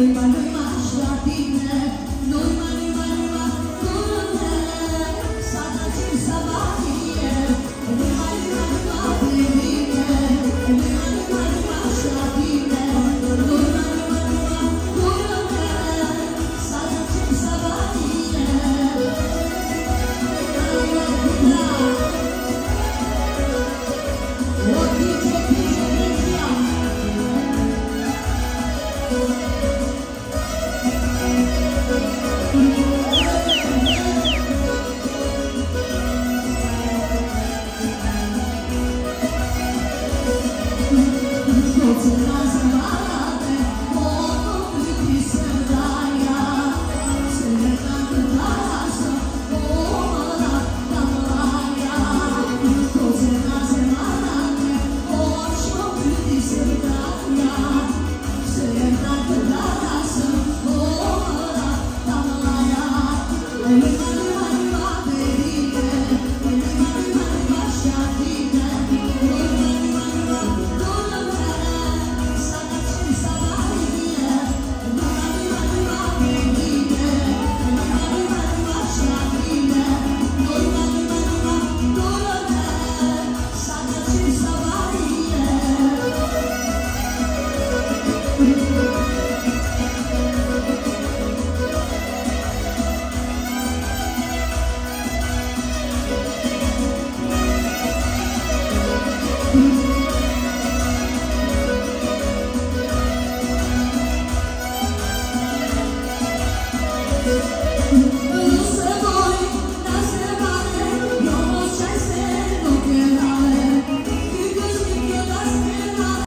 everybody. 嗯